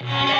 Yeah.